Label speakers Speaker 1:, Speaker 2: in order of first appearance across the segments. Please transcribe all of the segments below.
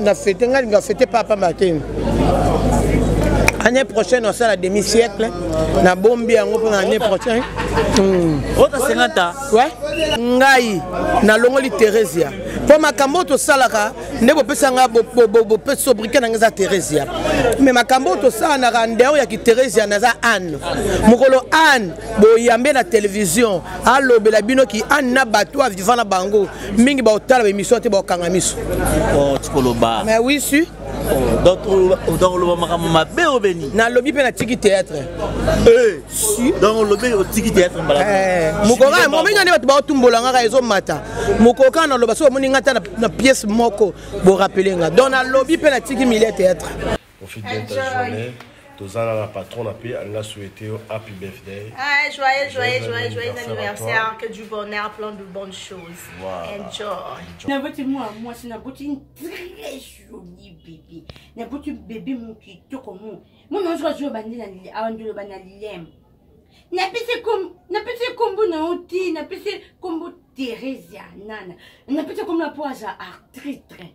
Speaker 1: na fete ngai linga fete papa mateni année prochaine osala demi siècle nabombi yango mpona année prochaine hmm.
Speaker 2: ota 50 ans
Speaker 1: ouais ngai nalongoli theresia mpo makambo oyo tosalaka nde bopesa ngai bopesa sobrike na ngai eza theresia me makambo oyo tosalanaka ndeo ya kitheresia naza anne mokolo anne boyambe na televizio alobela bino ki anne na bato avivant na bango mingi baotala baemission te baokanga miso oh,
Speaker 2: tikoloba
Speaker 1: mais oui su
Speaker 2: donc oloba makambo mabe obeni
Speaker 1: nalobi mpe natiki théâtre eh,
Speaker 2: donc olobi otiki théâtre mbala eh,
Speaker 1: mokoka mominga nde bato baotumbola ngaka ezomata mokoka naloba soki omoni nga ata na pièce moko borapele nga donc nalobi mpe natiki milia théâtre
Speaker 3: Profite bien ta journée. tozala na patron na pe alinga souhaite yo happy birthday
Speaker 4: ah, joyeux joyeux joyeux joyeux anniversaire que du bonheur plein de bonnes choses voilà. enjoy
Speaker 5: naboti mwa mwasi naboti très joli bebe naboti bebe mo kitoko mo mo nazo azwa bandi na awa ndoloba na lilem napesi napesi kombo na yo te napesi kombo theresia nana napesi kombo na po aza artritre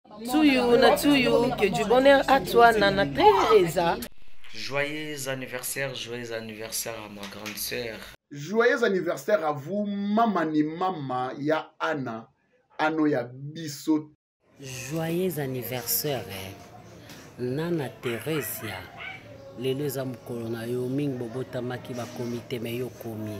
Speaker 6: To
Speaker 7: you, na to you, que du bonheur à toi, Nana Teresa.
Speaker 8: Joyeux anniversaire, joyeux anniversaire à ma grande sœur.
Speaker 9: Joyeux anniversaire à vous, maman ni maman, ya Anna, ano ya biso.
Speaker 10: Joyeux anniversaire, eh. Nana Teresa. lelo eza mokolo na yo mingi bobotamaki bakomi te me yo komi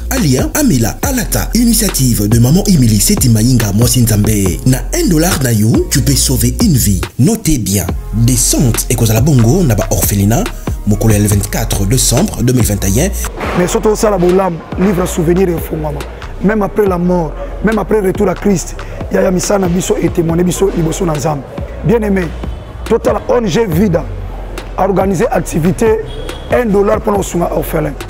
Speaker 11: alia amela alata initiative de maman emily seti mayinga mwasi nzambe na 1 dollar na yo tu peux sauver une vie note bien descente ekozala bongo na baorphelina mokolo ya 24 décembre 2021
Speaker 12: mais soki tosala bolamu livre ya souvenir efungwama même après la mort même après retour à christ yaya misala na biso etemone biso liboso na nzambe bien aimé totala ong vida organiser activité 1 dollar mpona kosunga orphelin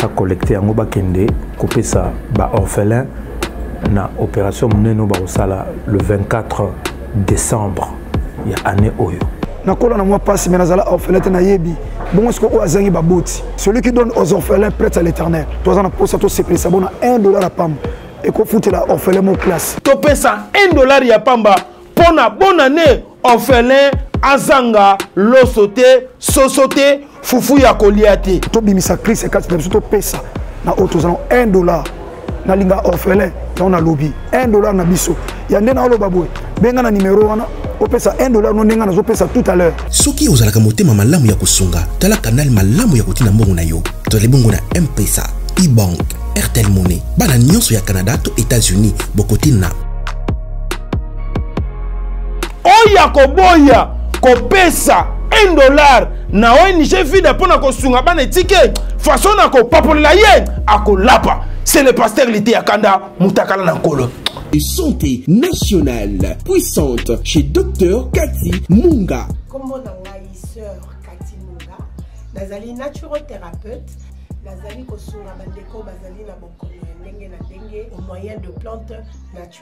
Speaker 13: ba collecter yango bakende kopesa ba orphelins na opération munene bakosala le 24 décembre ya année oyo
Speaker 12: nakola na mwa mpasi me nazala orphelin te nayebi bongo sikoyo oyo azangi baboti celui qui donne aux orphelins prête à l'éternel toza na mposa tosepelisa bona 1 dollar ya pamba ekofutela orphelin mo classe
Speaker 14: topesa 1 dollar ya pamba mpo na bonne année orphelin azanga loso te soso te fufu ya kolia te
Speaker 12: tobimisa crise kati na biso topesa na oyo tozala 1 dollar nalinga orphelin yango nalobi 1 dollar na biso ya nde naoloba boye benga na nimero wana opesa 1 dollar no ndenge nazopesa tout à l'heure
Speaker 11: soki ozalaka motema malamu ya kosunga tala kanal malamu ya kotina mbongo na yo tozali bongo na mpesa ebank airtel money bana nyonso ya canada to états-unis bokotina
Speaker 14: oyo akoboya kopesa 1 dollar na ong vida mpo na kosunga bana etike faso na kopapolela ye akolapa se le pasteur liteya kanda motakala na nkolo
Speaker 11: santé nationale puissante chez docteur kati munga
Speaker 15: kombo na ngai sœur kati munga nazali naturothérapeute nazali kosunga bandeko bazali na bokono ya ndenge na ndenge au moyen de plante
Speaker 16: naturel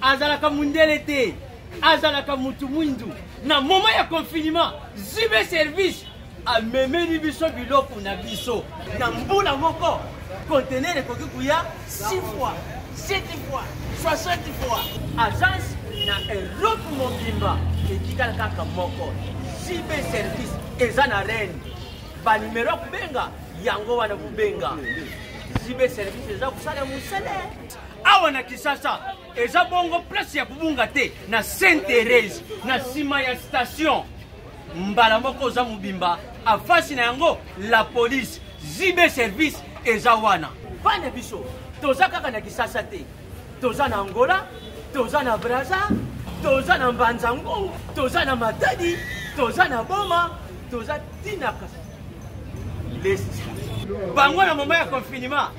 Speaker 16: azalaka mundele te azalaka mutu mwindu na moment ya confinement zibe service amemeli biso biloko na biso na mbula moko conteneur ekoki kuya 6 fois 7 fois 60 fois agence na europe mobimba etikala kaka moko zibe service eza na reine banimero ya kobenga yango wana kobenga zibe service eza kosala mosala awa na kisasa eza bongo place ya kobunga te na saint therese na nsima ya station mbala moko oza mobimba afasi na yango la police zibe service eza wana bana biso toza kaka na kisasa te toza na angola toza na braza toza na mbanza ngongo toza na matadi toza na boma toza tinaka lesti bango na moma ya confinement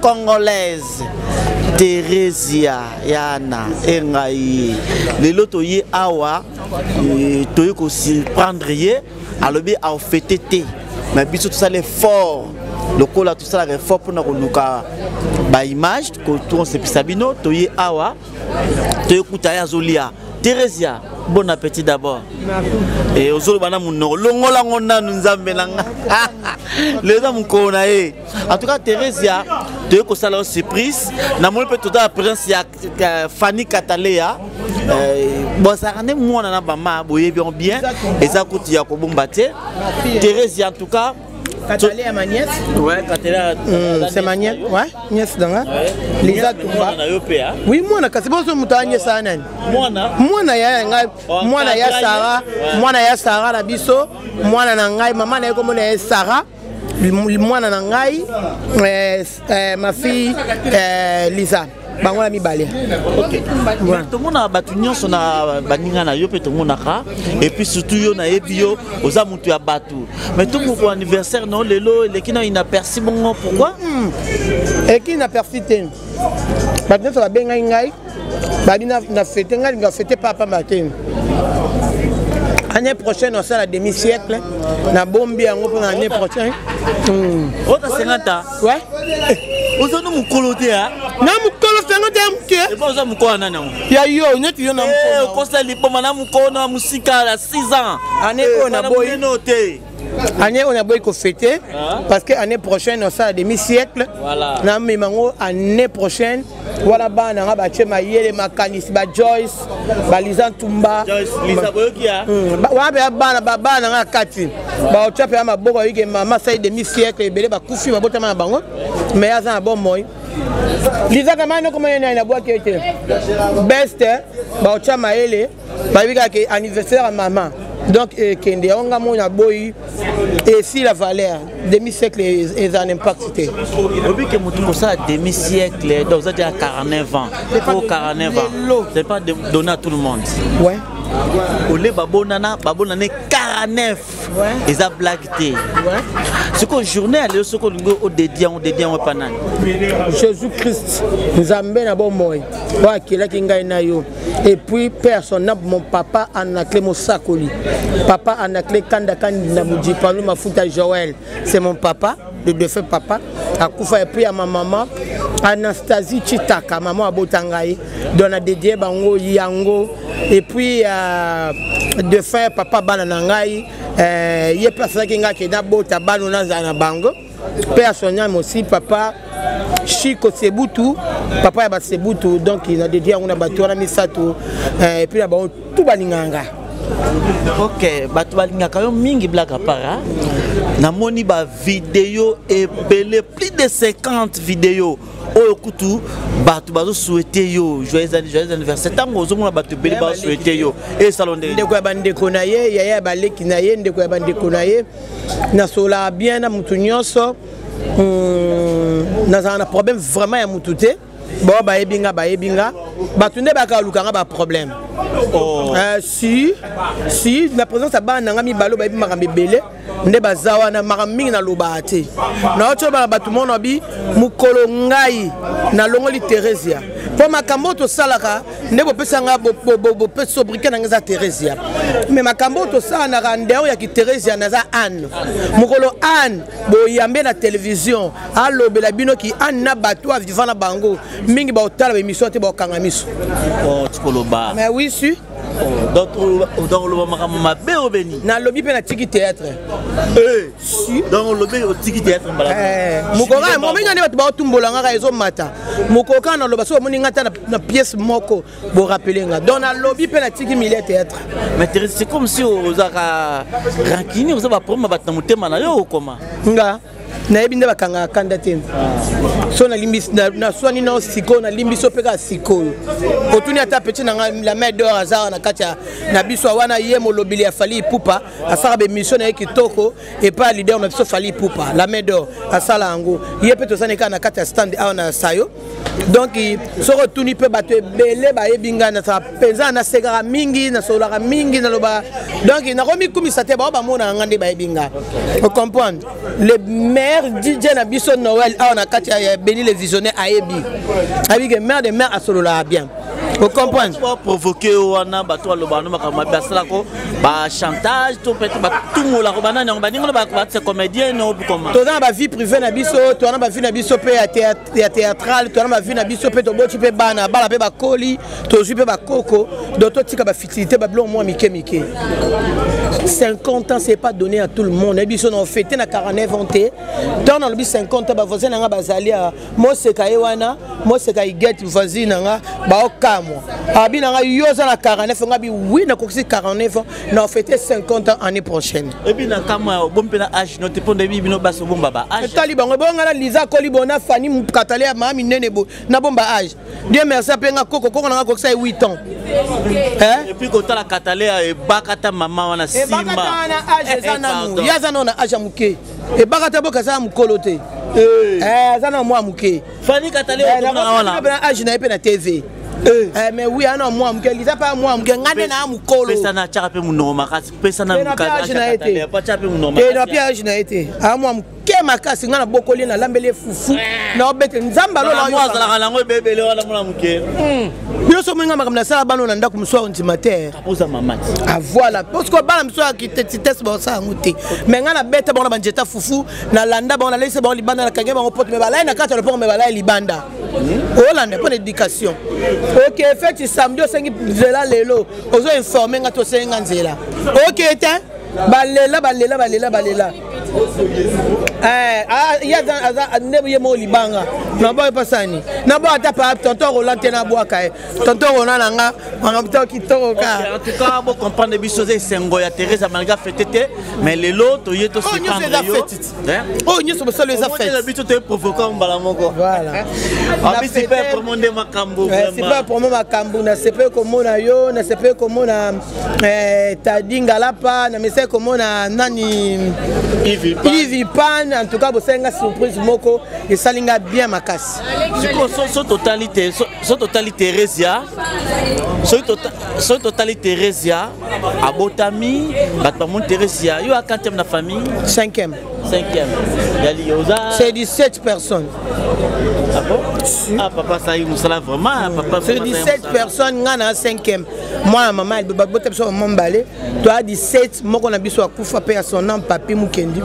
Speaker 2: congolaise Theresia Yana engai lelo toye awa eh, toye ko surprendre ye alobi a fete te mais biso tosala effort lokola tosalaka effort mpona koluka baimage tokosepisa bino toye awa toyekuta ye azolia Theresia bon appétit d'abord eh, ozoloba na monoko longola ngo nanu nzambe na nga leza mokolo na ye en tout cas theresia toye kosala yo surprise namoni mpe totala présence ya fanny katalea euh, bozalaka nde mwana na mama boyebi yango bien eza kutu ya kobomba te theresia en tout cas
Speaker 1: Katalea ma nièce.
Speaker 2: Ouais, Katalea.
Speaker 1: Mm, c'est ma nièce. Ouais, nièce danga. Ouais. Lisa Tumba. Hein. Oui, moi na kasi bozo muta anye sa nani.
Speaker 2: Mwana.
Speaker 1: Mwana ya ngai, oh, mwana ya Sara, mwana ya Sara na biso, mwana na ngai, mama na ye komona ye Sara. mwana na ngai eh, eh, ma fille eh, lisa bango na mibale
Speaker 2: tomonaka bato nyonso na baninga na yo mpe tomonaka epuis surtout yo nayebi yo oza moto ya bato mais to moko anniversaire na yo lelo eleki na inaperci bongo pourkui hmm.
Speaker 1: eleki inaperci te bato nyonso babengaki ngai babi na, na fete ngai linga fete papa mateni année prochaine osala demi siècle nabombi yango mpona année prochaine hmm.
Speaker 2: ota 50 ans
Speaker 1: ouais
Speaker 2: oza no mokolo te a
Speaker 1: na mokolo sango te ya moke
Speaker 2: eh, oza mokolo ya nani yango
Speaker 1: ya yo neti yo na eh,
Speaker 2: okosa liboma na mokolo na mosika ya 6 ans
Speaker 1: ane oyo naboyi
Speaker 2: te
Speaker 1: année oyo naboyi kofete ah. parce que année prochaine osala demi siècle namema yango année prochaine wana bana nanga batie mayele makanisi ba joyce baliza ntumba hmm, wana mpe bana babana nanga ya kati baotya mpe ya maboko ayike mama asali demi siècle ebele bakufi babotama na bango mais aza na bomoi lizaka mani okomona nani nabwaki yo te beste baotya mayele bayebi kaka ke anniversaire ya mama donc ekende eh, yango nga moi naboyi esi la valeur demi siècle eza na impact te
Speaker 2: obi ke motu kosala demi siècle donc oza deya 49 ans po 49 ans c'est pas donné à tout le monde
Speaker 1: ouais
Speaker 2: ole babonana babonane 49 eza blague te sikoyo journée ya lelo soki olingi odedi yango odedi yango epa nani
Speaker 1: jésus christ nzambe na bomoi oyo akelaki ngai na yo epuis personne mon papa anacle mosakoli papa anacle kandakandi na mojipalu mafuta joel c'est mon papa le défunt papa akufa epuis ya mamama anastasie chitaka mama abota ngai don adedie bango yango epuis ya uh, défunt papa bana na ngai uh, ye mpe asalaki ngai ke nabota bano nazala na bango mpe ya son ame aussi papa chiko sebutu papa ya basebutu donc na dedie yango na bato wana misato epuis eh, na bango tu balingaka nga
Speaker 2: ok bato balingaka yo mingi blague apart hein? namoni bavideo ebele plus de 50 video oyo kutu bato bazosouete yo joyeux anniversaire ntango ozomona bato ebele bazosouete yo esalo ndenge
Speaker 1: ndeko ya bandeko na ye yaya ya baleki na ye ndeko ya bandeko na ye nasolaka bien na moto nyonso hmm, nazala na problème vraiment ya motu te bo bayebi nga bayebi nga bato nde bakaluka nga baproblème oh. euh, si si na présence ya bana na nga mibale bayebi makambo ebele nde baza wana makambo mingi nalobaka te naotyo bana bato mona bi mokolo ngai nalongoli theresia mpo makambo oyo tosalaka nde bopesa nga sobrike na nga eza theresia me makambo oyo tosalanaka ndeo ya kitheresia naza anne mokolo anne boyambe na televizio alobela bino ki ani na bato aviva na bango mingi baotala baemission te baokanga miso oh,
Speaker 2: tikoloba
Speaker 1: mais oui su
Speaker 2: donc oloba makambo mabe obeni
Speaker 1: nalobi mpe natiki théâtre eh,
Speaker 2: donc olobi otiki théâtre mbala eh,
Speaker 1: mokoka momenya nde bato baotumbola ngaka ezomata mokoka naloba soki omoni ngai ata na pièce moko Bon rappeler nga. Donc na lobby pe na tiki milieu théâtre.
Speaker 2: Mais c'est comme si ozaka rancune, oza ba problème ba na mutema na yo okoma.
Speaker 1: Nga nayebi nde bakangaka kanda te so naswani nao sikoyo nalimbi so mpe kaka sikoyo otuni ata peti na ngai la main dor aza na kati na biso wana ye molobeli ya fali ipupa asaka bemission na ye kitoko epai ya leader na biso fali ipupa la main d'or asala yango ye mpe tozani kaka na kati ya stand awa na sayo donc soki otuni mpe bato ebele bayebi ngai nasala mpenza nasekaka mingi nasololaka mingi naloba donc nakomikumisa te bao bamonaka ngai nde bayebi ngai ocomprendre le maire dj na biso noel awa na kati ya beni le visionnaire ayebi ayebi ke maire de maire asololaka bien ocomprendeprovoke
Speaker 2: yo wana bato baloba bano makambo mabe asalako bachantage to pete batumolako banani yango baninga na bakobatisa comédien no bikoma
Speaker 1: toza na bavie privé na biso toza na bavie na biso mpe ya théâtrale toza na bavie na biso mpe toboti mpe bana bala mpe bakoli tozwi mpe bakoko donc totika bafitilité babiloko mwa mike mike 50 ans c'est pas donné à tout le monde na biso na ofete na 49 ans te ntango nalobi 50 ans bavoisin na ngai bazali moseka ye wana moseka igete voisine na nga baokamwa abi na nga yo oza na 49 nga bi wi nakokisi 49 ans na ofete 50 ans année prochaine
Speaker 2: ebi na kamwa obomi mpe na age no te mpo ndebi bino basi obomba ba age
Speaker 1: etali bango ebongo nga na liza akoli bo na fani mokatale ya maa minene bo na bomba age dieu merci ape nga koko koko na nga kokisa ye 8 ans
Speaker 2: epuis kotala katale ya ebakata mama wana simba ebakata wana age
Speaker 1: eza nanu ye aza nano na age ya moke ebakata boka aza mokolo te eh. Eh, aza na mwa moke na age na ye mpe na tv Eh. eh, mais oui ana mwa moke liza mpe mwa moke ngai nde
Speaker 2: naa mokolopesana atyaka mpe monoko makasi pesana na
Speaker 1: piage na ye te na piage na ye te aa mwa moke moke makasi ngai nabokoli nalambeli ye fufu naobete nzambe
Speaker 2: alolaazalaka nango ebebele wana mona moke
Speaker 1: hmm. biso moi ngai makambo nasala bano na ndako mosusu ondima te oza mamati ah, voilà parce que bana miso ya kitesitese baosala yango te mai ngai nabeta bango na banjeta fufu nalanda bango naleisa bango libanda nakangi bango pote mai balai na kati ya lopango mai balai libanda hmm? olanda mpo na éducation oke feti samedi osengi nzela lelo ozo informe ngai tosengi ngai nzela oke te balela balela balela balela Eh, ah, ye aza nde ye moko libanga naboye mpasani naboya ata pa tonton roland te nabwaka ye tonto rona na nga makambo to kitoko ka
Speaker 2: en tout cas bo comprendre biso eza esengo ya Teresa malgré fete te mais lelo toye to se prendre yo
Speaker 1: oyo nyonso bosolo eza fete na
Speaker 2: biso toye provoquer mbala moko voilà abi c'est pas promo nde makambo
Speaker 1: vraiment c'est pas promo makambo na sepe komona yo na sepe komona eh, Tadi Ngalapa na mesa komona nani Ivi Pan en tout cas bosenga surprise moko esalinga bien makasi
Speaker 2: sikoyo so totali te soki totali theresia soki totali theresia abotami bato bamoni theresia yo akantiame na famille
Speaker 1: cinquième
Speaker 2: cinquième yali oza
Speaker 1: c'est 17 personnes
Speaker 2: ah bon ah papa ça mosala vraiment ah, papa
Speaker 1: c'est 17 personnes nga na cinquième mwana mama babota biso mama mbale toa 17 moko na biso akufa mpe ya son nom papi mokendi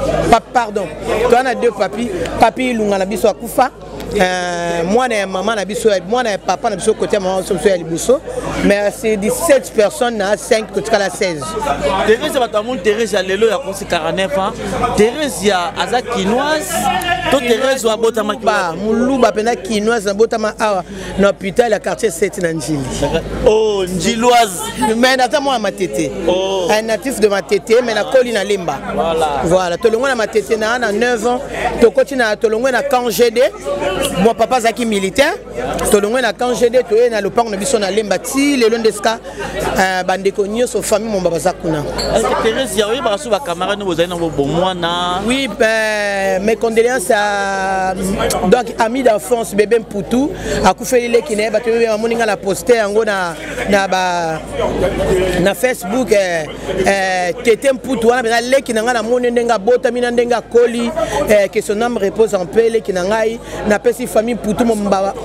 Speaker 1: pardon toa na deux papi papi ilunga na biso akufa Euh, mwana ya mama na biso mwana ya papa na biso kote ya mama biso biso ya liboso mais c'est 17 personnes na 5 kotikala 16
Speaker 2: therese bato amoni therese ya lelo ya kosi 49 ans therese ya aza kinoise to therese abotamaki
Speaker 1: moluba mpenza kinoise nabotama awa na hôpital ya quartier 7 na njili
Speaker 2: oh, njiloise
Speaker 1: mais naza mwana matete
Speaker 2: oh.
Speaker 1: un natif de matete mais nakoli na lemba
Speaker 2: voilà,
Speaker 1: voilà. tolongo na matete na na 9 ans tokoti na tolongo na camp gd mwa papa azalaki militaire tolongo na camp gd toye na lopango na biso na lemba ti lelo nde sika Eh, bandeko nyonso famille momba baza kuna
Speaker 2: therese ya oyebaka so bacamarade no bozali nango bomwana
Speaker 1: oui ben, mes condoléances à donc ami d'enfance bebe mputu akufeli leki na ye bato bamoni ngai na poster yango na, na, ba, na facebook eh. eh, tete mputu wana mpenza leki na ngai namoni ndenge abotami na ndenge akoli eh, que son âme repose en paix leki na ngai napesi famille mputu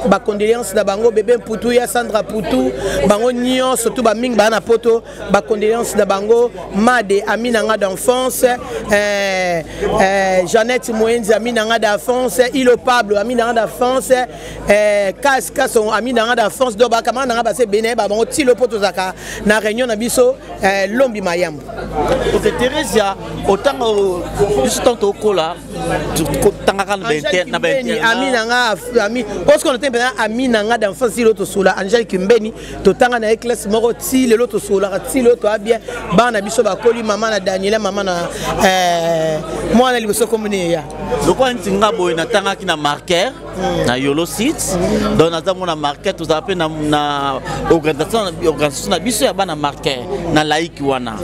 Speaker 1: bacondoléance na bango bebe mputu ya sandra mputu bango nyonso tu bamingi baa na poto bacondoléance na bango made ami na ngai d'enfance eh, eh, jeannette moenzi ami na ngai d'enfance ilo pablo ami na ngai d'enfance eh, kas kas ami na nga da france do bakamana na nga base ebele na ye babango tilo mpo tozalaka na réunion na biso eh, lombi mayambo
Speaker 2: oke theresia otanga biso ntango tokola totangaka na beni
Speaker 1: ami na nga ami osiko na te mpenza ami na nga da france tilo tosola angel kimbeni totanga na ye classe moko ti lelo tosolaka ti lelo toya bien bana na biso bakoli mama na daniela mama na eh, mwana liboso komoni eya
Speaker 2: lokola neti nga boye natangaki na marquer Mm. na yolo site mm. donc naza ngo na marquet tozala mpe na organisation na biso ya bana marquet na laiki wana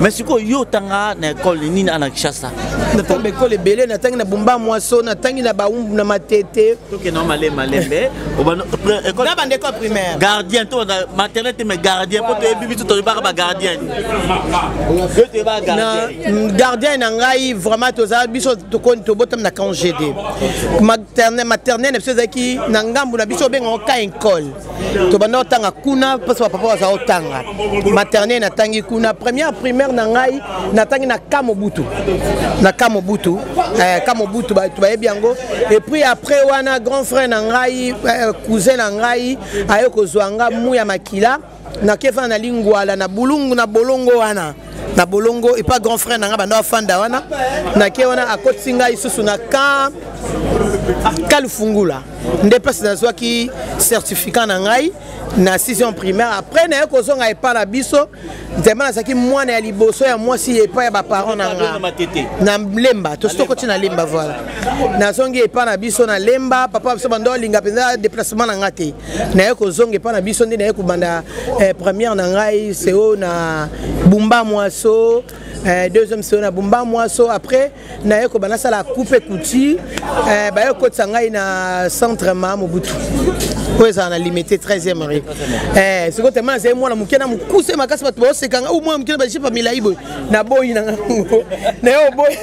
Speaker 2: mais sikoyo yo otanga na ekole nini ana kishasa
Speaker 1: natanga baekole ebele natangi na bumba mwaso natangi na baumbu na matete
Speaker 2: tokenda male malembe
Speaker 1: na bandeko primaire
Speaker 2: gardien to maternel te mais gardien mpo toyebi biso toyebaka bagardien
Speaker 1: gardien na ngai vraiment tozala biso tobotami na camp gd maternel maternel na biso ezalaki na ngambo na biso obengao ka incole tobanda kotanga kuna mposo bapapa baza kotanga maternel natangi kuna première primaire na ngai natangi na ka mobutu na ka mobutu eh, ka mobutu bato bayebi yango epuis après wana grand frère na ngai eh, cousin na ngai aye kozwa nga mu ya makila nakefana na lingwala na bulungu na bolongo wana na bolongo epa grand frère na ngai banda afanda wana nake wana akotisi ngai lisusu na ka kalufungula nde mpasi nazwaki certificat na ngai na 6 primaire après naye kozonga epai na biso ntema nazalaki mwana ya liboso ya mwasi epai ya baparent na nga na lemba tosi tokoti na lemba voilà nazongi epai na biso na lemba papa biso bando alinga mpenza déplacement na nga te naye kozonga epai na biso nde naye kobanda eh, première na ngai seo na bumba mwaso eh, deuxième seo na bumba mwaso après naye kobanda asala coupe ekuti eh, baye kokotisa ngai na centre ma mobutu oyo ezala na limite 13e ri eh, sikoyo tema nazali mwana moke na mokuse makasi bato baosekanga o mwana moke na bajipa milai boye naboyi na ngango naye oboyi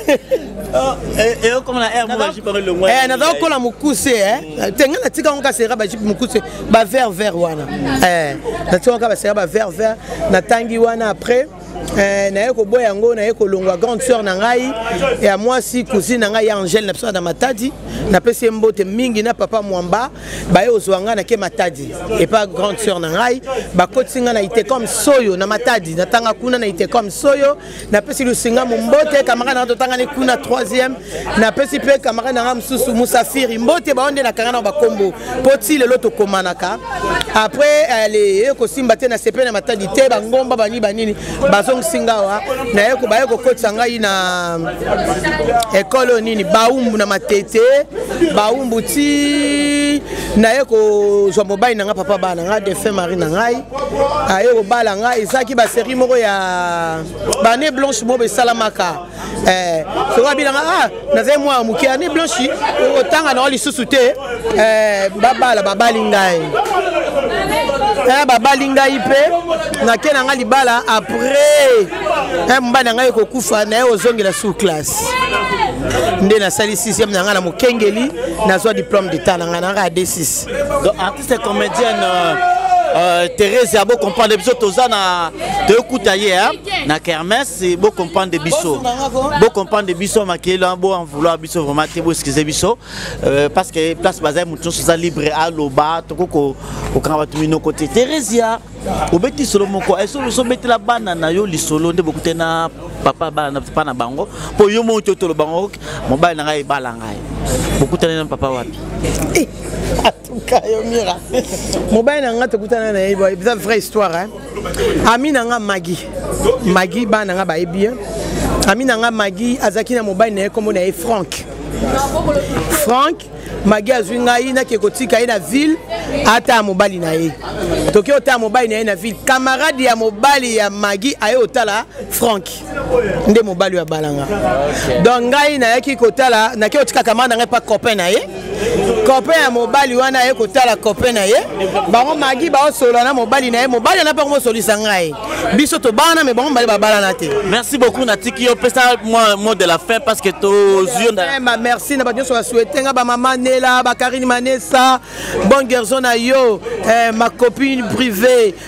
Speaker 1: Oh, eh, eh, oh, eh, naza kokola mokuse te ngai natika ngo kasera bajipe mokuse bavert vert wana natika ngo ka basera bavert vert natangi wana après Eh, naye koboya yango naye kolongwa grande sœur na ngai ya mwasi cousine na ngai ya angele na biso na matadi napesi ye mbote mingi na papa mwamba baye ozwa ngai nake matadi epa grande sœur na ngai bakotisi ngai na itecom soyo na matadi natanga kuna na itecom soyo napesi lusinga mombote kamara nanga totangani kuna 3e napesi mpe kamara nanga mosusu musafiri mbote bao nde nakanga na bakombo mpo ti lelo tokomanaka apres ale eye kosimba te na sepe na matadi te bangomba bani banini bazongisi ngawa naye baye kokotisa ngai na ekole oyo nini baumbu na matete baumbu ti naye kozwa mobali na ngai papa bana ngai defunt mari na ngai aye kobala ngai ezalaki baserie moko ya bane blanche moko esalamaka eh, soki abinanga a ah, nazali mwana moke ane blanche otanga nao lisusu te eh, babala babali ngai eh, babali ngai mpe nake na ngai libala après mobali na ngai ekokufa naye ozongela sous classe nde nasali 6 na ngai na mokengeli nazwa diplome d'etat na ngai na ngai ya d6
Speaker 2: C'est comédienne euh, euh, Thérèse Abo comprendre biso toza na tokuta ye hein na kermesse bo comprendre biso bo comprendre biso makelo hein, bo en vouloir biso vraiment te bo excusez biso euh, parce que place bazali mutu soza libre aloba tokoko kokanga bato minoko te Theresia obeti solo moko eh, esoso obetela bana na yo lisolo nde bokute na papa bana pa na bango mpo yo moko totolo bango mobali na ngai ebala ngai bokutani na papa wapi
Speaker 1: eh, ah, kayo mira mobali na nga tokutana na ye boye eza vraie histoire hein? ami na nga magi magi bana na nga bayebi ye ami na nga magi azalaki na mobali na ye nkombo na ye frank frank magi azwi ngai nake kotika ye na ville ataya mobali na ye toki otala mobali na ye na ville camarade ya mobali ya magi aye otala frank nde mobali oyo abalanga donc ngai nayaki kotala nake otika kama na ngai mpa copain na ye copain ya mobali wana aye kotala copain na ye bango magi baosolola na mobali na ye mobali wana mpe akomosolisa ngai biso tobalana me bango mobali babalana te
Speaker 2: merci beaucoup natiki yo pesa mwa mot de la fin parce que tozwi yo
Speaker 1: merci na bato nyonso basuete nga bamama nela bakarine manesa bon gerson na yo eh, ma copine privée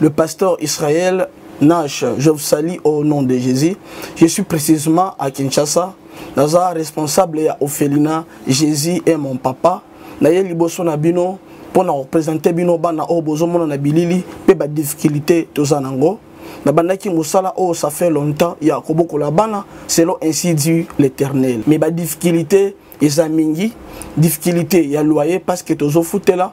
Speaker 17: Le pasteur Israël Nash, je vous salue au nom de Jésus. Je suis précisément à Kinshasa. Naza responsable ya Ophelina. Jésus est mon papa. Naye liboso na bino mpo na kopresente bino bana oyo bozomona na bilili mpe badifficulté toza nango nabandaki mosala oyo ça fait longtemps ya kobokola bana selon ainsi du l'éternel mais badifficulté eza mingi difficulté ya loyer parce que tozofutela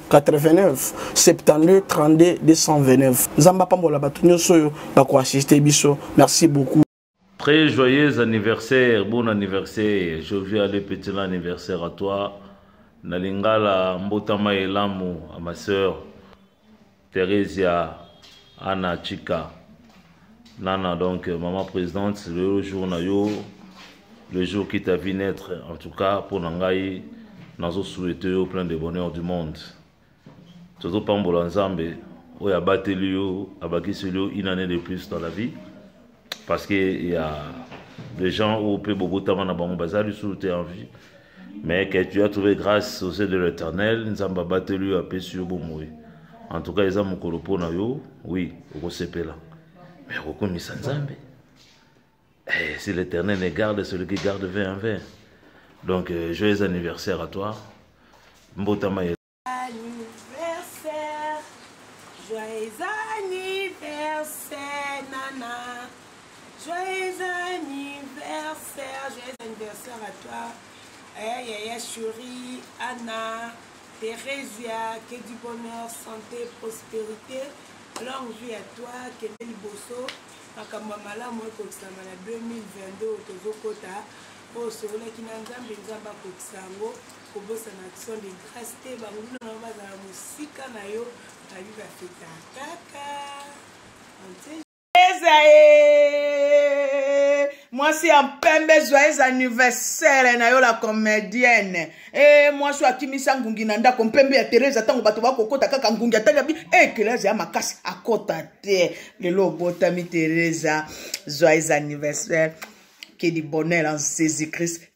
Speaker 17: 89 72 32 229 nzambe apambola bato nyonso oyo bakoassiste biso merci beaucoup
Speaker 18: Très joyeux anniversaire, bon anniversaire, jovial et petit anniversaire à toi. Na lingala mbotama elamu à ma sœur Theresia Anna Chika. Nana, donc, euh, maman présidente, le jour na yo, le jour qui t'a vu naître, en tout cas, pour Nangaï, nazo souhaité yo plein de bonheur du monde. Toto Pambola Nzambe, oyo abateli yo, abakiseli yo une année de plus dans la vie, parce que il y a des gens oyo mpe bokotama na bango baza lisusu te en vie mais que tu as trouvé grâce aux yeux de l'éternel nzambe abateli yo apesi yo bomoi en tout cas eza mokolo mpo na yo oui okosepela mais okokumisa nzambe eh, si l'éternel ne garde celui qui garde 20 en 20 donc euh, joyeux anniversaire à toi mbotama
Speaker 15: Anniversaire, joyeux anniversaire, Nana. Joyeux anniversaire, joyeux anniversaire à toi. Eh, Yaya Churi, Anna, Theresia, que du bonheur, santé, prospérité, longue vie à toi, que des liboso, makambo ya malamu ekokisama na 2022 oyo tozokota oyo osololaki na nzambe nzambe akokisa yango kobosana action de grace te banguna na yo bazala mosika na yo babi bafeta kaka
Speaker 19: eza ye mwasi ya mpembe joyeux anniversaire na yo la comédienne e eh, mwasi oyo akimisa ngungi na ndako mpembe ya teresa ntango bato bakokota kaka ngungi atali abi e eh, keleza ya makasi akota te lelo obotami teresa joyeux anniversaire que du bonheur en jésus christ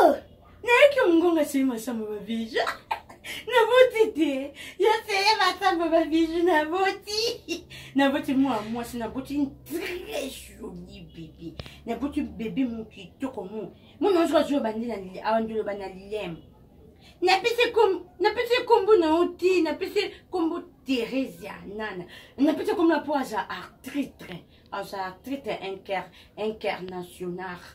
Speaker 5: oh nayaki mongongo asei masamba babiju naboti te yo seye masamba babiju naboti naboti mwa mwasi naboti très joli bebe naboti bebe mokitoko mo mwana ozoka zoyo bandi na awa ndoloba na lilem napesi kombo na yo te napesi kombo teresia nana napesi kombo na mpo aza artritre aza artritre
Speaker 20: incarnationnaire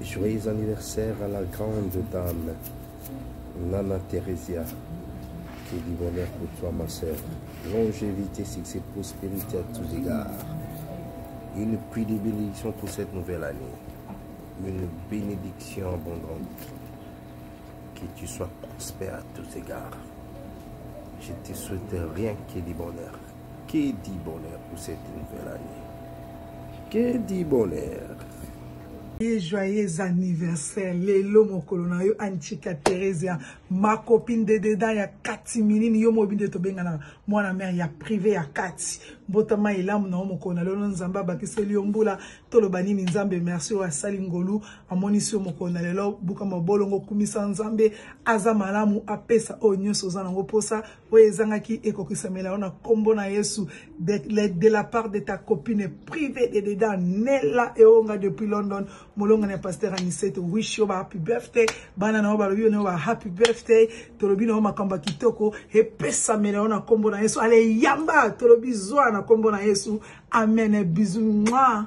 Speaker 20: Joyeux anniversaire à
Speaker 21: la grande dame, Nana Teresia. Que du bonheur pour toi, ma soeur. Longévité, succès, prospérité à tous égards. Une pluie de bénédictions pour cette nouvelle année. Une bénédiction abondante. Que tu sois prospère à tous égards. Je te souhaite rien que du bonheur. Que dit bonheur pour cette nouvelle année Que dit bonheur
Speaker 17: Et joyeux anniversaire lelo mokolo na yo anchika theresia ma copine de dedan ya kati minini yo mobi nde tobenganaka mwana mare ya prive ya kati mbotama elamu na yo mokolo na lelo nzambe abakiseli yo mbula toloba nini nzambe merci oyo asali ngolu amonisi yo mokolo na lelo buka mabolongo kumisa nzambe aza malamu apesa oyo nyonso oza nango mposa oyo ezangaki ekokisamela yo na kombo na Yesu de, de la part de ta copine privée de dedans Nella Eonga depuis London molonga na pasteur Anisete wish yo ba happy birthday bana na yo balobi yo ba happy birthday tolobi na yo makambo kitoko epesamela yo na kombo na Yesu ale yamba tolobi zwa na kombo na Yesu amen bisous mwa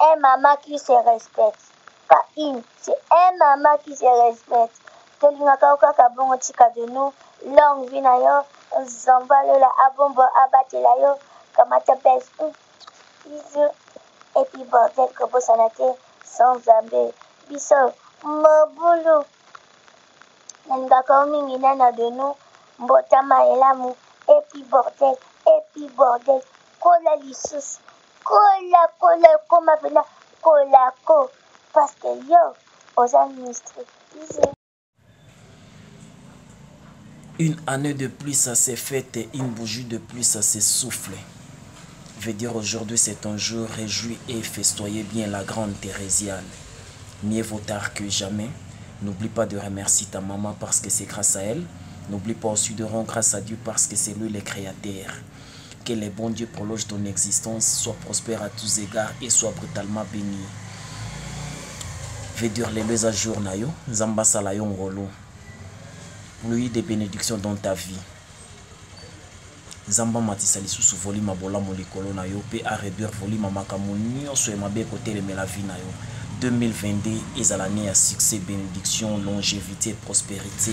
Speaker 20: Un
Speaker 22: maman qui se respecte pas une c'est un maman qui se respecte tolingaka yo kaka bongo tika de nous longue vie na yo nzamba lola abombo abatela yo kamata bes izu epi bordel kobosana te sans nzambe biso mobulu nalingaka yo mingi nana de nous mbotama elamu epi bordel epi bordel kola lisusu kola kola koma mpena kola, kola.
Speaker 23: Une année de plus, à s'est fait et une bougie de plus, ça s'est soufflé. Veut dire aujourd'hui, c'est un jour réjoui et festoyez bien la grande Thérésiane. Mieux vaut tard que jamais. N'oublie pas de remercier ta maman parce que c'est grâce à elle. N'oublie pas aussi de rendre grâce à Dieu parce que c'est lui le créateur. Que le bon Dieu prologe ton existence, soit prospère à tous égards et soit brutalement béni. Vedur lelo eza jour na yo, Nzambe asala yo ngolo. Pluie de bénédiction dans ta vie. Nzambe amatisa lisusu volume ya bolamu likolo na yo mpe a réduire volume ya makambo nyonso ya mabe ekotelemela vie na yo. 2022 ezala année ya succès, bénédiction, longévité, prospérité.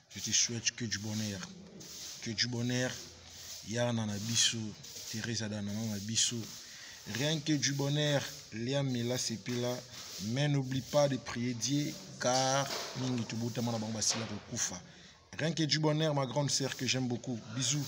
Speaker 24: Je te souhaite que du bonheur. Que du bonheur. Yana na biso, Teresa Danana na biso. Rien que du bonheur. Liam Mila Sepila. Mais n'oublie pas de prier Dieu car mingi tobotama na bango basila kokufa. Rien que du bonheur, ma grande sœur que j'aime beaucoup. Bisous.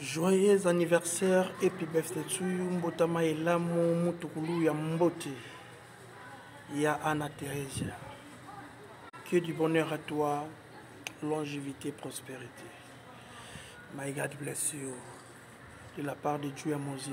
Speaker 25: Joyeux anniversaire
Speaker 26: et puis birthday to you mbotama elamu mutukulu ya mbote ya Anna Theresia. Que du bonheur à toi, longévité, prospérité. My God bless you de la part de Dieu à
Speaker 27: Mosée.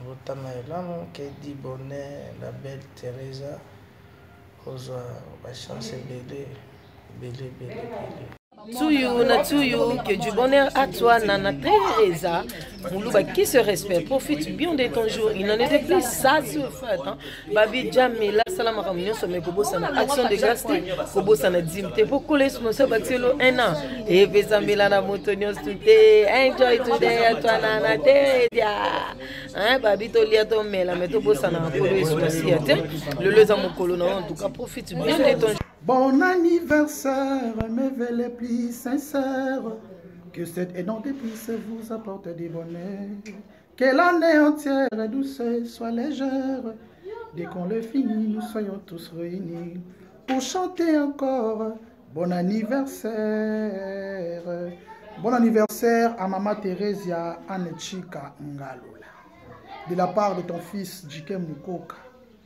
Speaker 27: Mbotama elamu, que du bonheur la belle Teresa, ozwa ba chance ebele ebele ebele ebele.
Speaker 1: Tuyu na Tuyu, que du bonheur à toi, Nana Teresa. Moulouba qui se respecte, profite bien de ton jour. Il n'en était plus, ça se fait. Hein. babi jamela asala makambo nyonso me kobosana action de grâce te kobosana dime te mpo kola yesu mosi abakiselo un an epesa mbela na moto nyonso te enjoy today ya twanana te dia babi tolia tomela me tobosana na kolo yesu masiya te lelo eza mokolo na yo en tout cas profite bien de ton
Speaker 28: Bon anniversaire, mes vœux les plus sincères. Que cette énorme puisse vous apporter du bonheur. Que l'année entière douce soit légère. Dès qu'on le finit, nous soyons tous réunis pour chanter encore bon anniversaire. Bon anniversaire à Mama Theresia Anechika Ngalola. De la part de ton fils Jike Mukoka.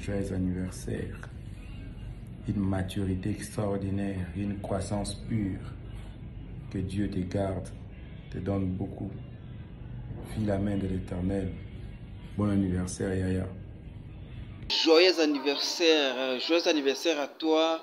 Speaker 29: joyeux anniversaire.
Speaker 30: Une maturité extraordinaire, une croissance pure. Que Dieu te garde, te donne beaucoup. Fille la main de l'éternel. Bon anniversaire, Yaya.
Speaker 31: Joyeux anniversaire, euh, joyeux anniversaire à toi,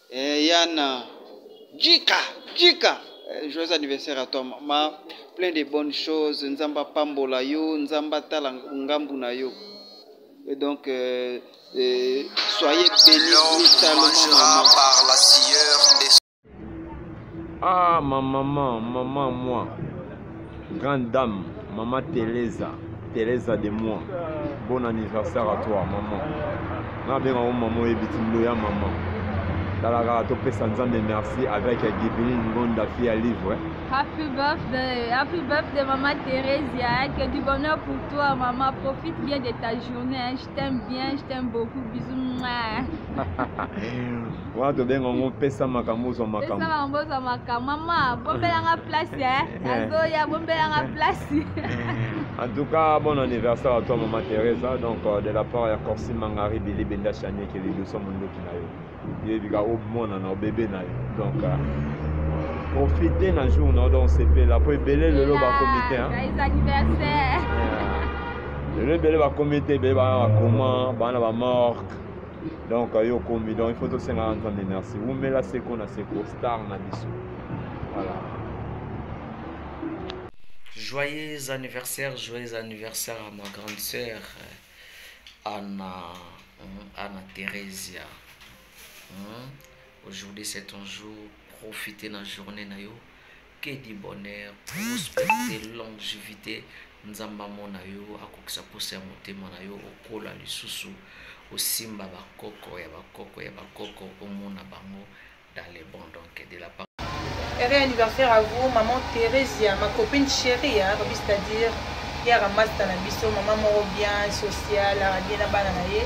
Speaker 31: Eh, Yana, Jika, Jika, eh, joyeux anniversaire à toi, maman. Plein de bonnes choses. Nzamba pambola yo, Nzamba tala ngambu na yo. Et donc, euh, euh, soyez bénis. L'homme mangera par la scieur des
Speaker 18: Ah, ma maman, maman, moi, grande dame, maman Teresa, Teresa de moi. Bon anniversaire à toi, maman. Na bien au maman et bitindo ya maman. Talara to pesa nzambe merci avec Giveline Ngonda fille à livre.
Speaker 28: Happy birthday, happy birthday maman Theresia, que du bonheur pour toi maman, profite bien de ta journée, je t'aime bien, je t'aime beaucoup, bisous.
Speaker 18: wana tobenga yango pesa makambo ozwa makambo
Speaker 28: pesa makambo ozwa makambo mama bombelanga place eh, eh. nazoya bombelanga place eh.
Speaker 18: en tout cas bon anniversaire à toi maman Teresa donc euh, de la part ya Corsi Mangari Billy Benda Chanie qui est dosso mondoki na yo yebika omona na obebe na yo donc euh, profite na jour na donc sepela po ebele lelo bakomi te lelo ebele bakomi te ebele bana bakoma bana bamorke donc yo okomi donc ifo tosengaka nzambe merci wumela seko na seko star na biso voilà
Speaker 32: joyeux anniversaire joyeux anniversaire à ma grande sœur anna anna theresia hmm? aujourd'hui c'est ton jour profite na journée na yo que du bonheur prospérité longevité nzambe amona yo akokisa mposa ya motema na yo okola lisusu osimba bakoko ya bakoko ya bakoko omona bango dans le bon donc de la part
Speaker 33: Heureux anniversaire à vous, maman Thérésia, ma copine chérie, hein, c'est-à-dire yara masta na biso, maman moro bien, sociale, bien na bana na ye.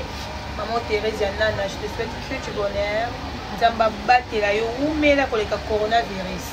Speaker 33: Maman Thérésia Nana, je te souhaite que du bonheur. Nzamba batela yo, umela koleka coronavirus.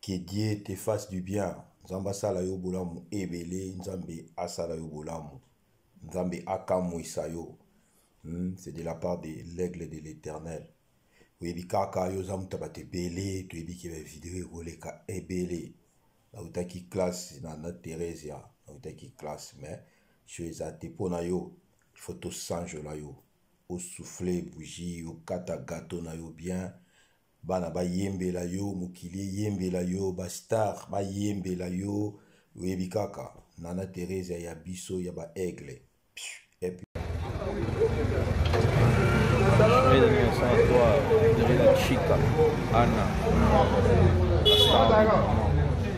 Speaker 30: Que Dieu te fasse du bien nzambe asala yo bolamu ebele nzambe asala yo bolamu nzambe akamwisa yo hmm, c'est de la part de l'aigle de l'éternel oyebi kaka yo oza moto ya bato ebele toyebi ke bavideo ekoleka ebele nautaki classe na, na theresia nautaki classe mais so eza te mpo na yo ifo tosanjola yo osouffle bougie okata gateau na yo bien bana bayembela yo mokili eyembela yo bastar bayembela yo oyebi kaka nana theresia ya biso ya baaigle
Speaker 18: Chica, Anna, Star.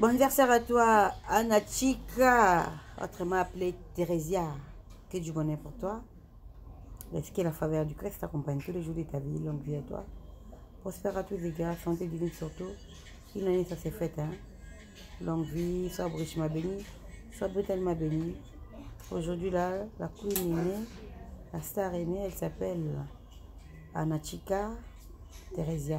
Speaker 34: Bon anniversaire à toi, Anna autrement appelée Thérésia. Que du bonheur pour toi. Est-ce que la faveur du Christ t'accompagne tous les jours de ta vie, longue vie à toi. Prospère à tous les gars, santé divine surtout. Une année, ça s'est fait, hein. Longue vie, sois ma bénie. Fabrice, elle m'a béni. Aujourd'hui, là, la queen est la star aînée, elle s'appelle Anachika
Speaker 26: Teresia.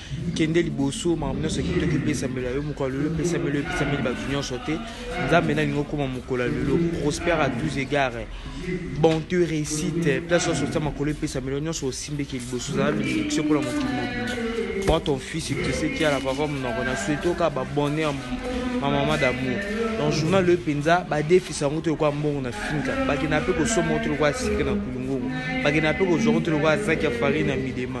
Speaker 26: kende liboso makambo nyonso ya kitoko epesamela yo mokolo ya lelo epesameli yo epesameli bato nyonso te nzambe nalingi okoma mokolo ya lelo prospère à 12 égard bonté réussite place nyonso otia makolo epesameli yo nyonso osimbeki liboso zala benediction mpona mokili mobimba moi ton fils uteseki ala papa monoko na suete oka babonne ma mama d'amour donc journal oyo mpenza badefisa yango te lokola mbongo na finka bakenda mpe kosomba yango te lokola sika na kulungongo bakenda mpe kozwa yango te lokola zaki ya farine ya midema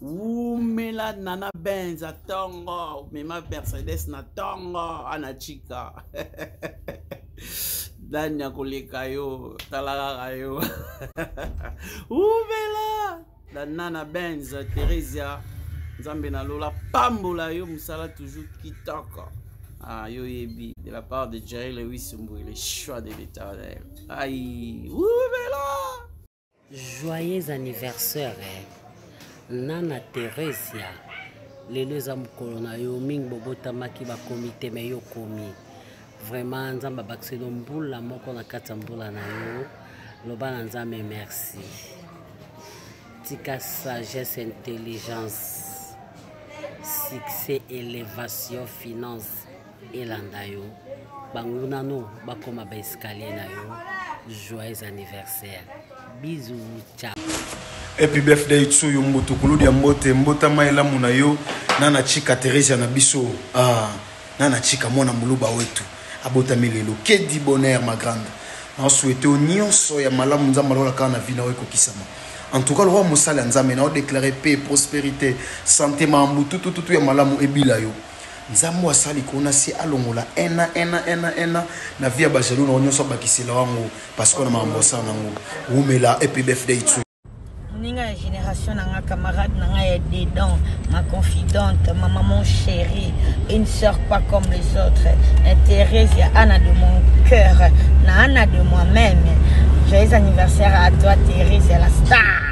Speaker 35: wumela nana
Speaker 36: benz ya ntongo mema mercedes na ntongo ana chika dani akoleka yo tala kaka yo wumela na nana benz theresia nzambe na lola pambola yo mosala toujours kitoko ah, yo oyebi de la part de jerry lewis mboye le choix de l'éternel ai wumela
Speaker 37: Joyeux anniversaire eh. Nana Theresia lelo eza mokolo na yo mingi bobotamaki bakomi te me yo okomi vraiment nzambe abakiseli yo mbula moko na kati ya mbula na yo loba na nzambe merci tika sagesse intelligence succès élévation finance elanda yo banguna no bakoma ba escalier na yo joyeux anniversaire bisous ciao
Speaker 33: epi birthday to you mbutu kuludi ya mbote mbotama elamu na yo nana chika theresia na biso ah, nana chika mwana muluba wetu abotami lelo kedi bonheur ma grande naoswete yo nyonso ya malamu nzambe alola kaka na vi na yo ekokisama en tout cas lokola mosali ya nzambe naodeklare pe prospérité santé makambo tutututu ya malamu ebila yo Nzambe oyo asala likolo na se alongola un ans un ans un ans un ans na vie ya ba jaloux na yo nionso abakisela yo yango parce que na makambo osala na ngo wumela epbfdaic.
Speaker 38: Muninga ya generation na nga camarade na nga ya dedans ma confidente ma maman chérie une sœur pas comme les autres Thérèse ya Anna de mon cœur na Anna de moi-même joyeux anniversaire à toi Thérèse la star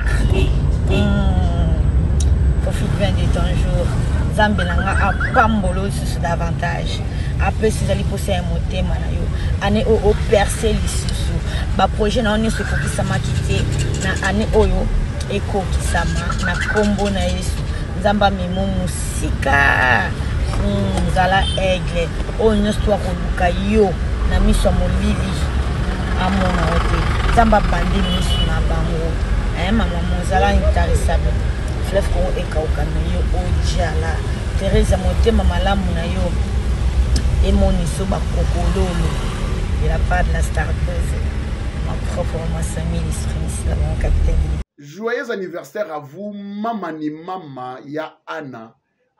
Speaker 38: profite bien de ton jour nzambe na nga apambolo lisusu davantage apesi ezali mposa ya motema na yo ane oyo operse lisusu baprojet na yo nyonso ekokisamaki te na ane oyo ekokisama na nkombo na yesu nzambe amemo mosika hmm, nzala aigle oyo nyonso to akoluka yo na miso ya molili amona yo te nzambe abandi misu na bango eh, mama mozala intarissable fleuve congo ekauka na yo ojala teresa motema malamu na yo emoniso bakokololo de la part de la startuse ma propre masami l'esprit la mon capitaine
Speaker 39: joyeux anniversaire à vous mama ni mama ya ana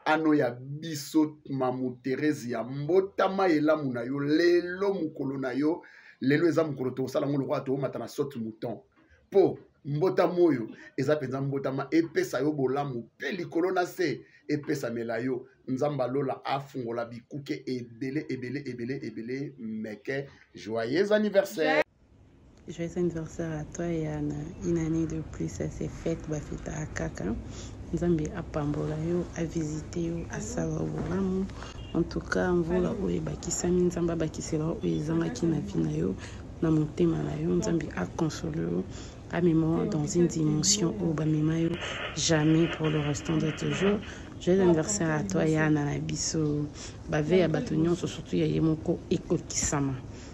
Speaker 39: ano ya biso mamu therese ya mbotama elamu na yo lelo mokolo na yo lelo eza mokolo tokosala yango lokola toomata na sote mouton mpo mbotama oyo eza mpenza mbotama epesa yo bolamu mpe likolo na se epesamela yo nzambe alola afungola bikuke ebele ebele ebele ebele meke joyeux anniversaire
Speaker 40: Joyeux anniversaire à toi et Anna. Une année de plus, ça c'est fête, ba fête à kaka. Nzambe apambola yo, a visiter yo, asala yo bolamu. En tout cas, mvula oyo ebakisami, Nzambe abakisela yo oyo ezangaki na vie na yo, na motema na yo. Nzambe a console yo, amema yo dans une dimension oyo bamema yo jamais pour le restant de tes jours. Joyeux anniversaire à toi, Yana na biso. Bave ya bato nyonso, surtout ya ye moko, ekokisama.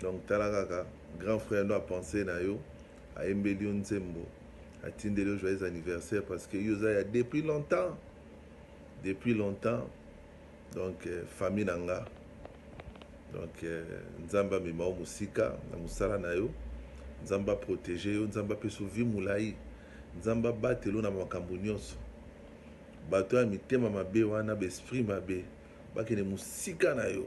Speaker 41: donc tala kaka grand frère no a pense na yo ayembeli yo nzembo atindeli yo joyeux anniversaire parce que yo oza ya depuis longtemps depuis longtemps donc euh, famille na nga donc euh, nzambe amema yo mosika na mosala na yo nzambe aprotege yo nzambe apesa vie molai nzambe abatela yo na makambo nyonso bato ya mitema mabe wana baesprit mabe bakende mosika na yo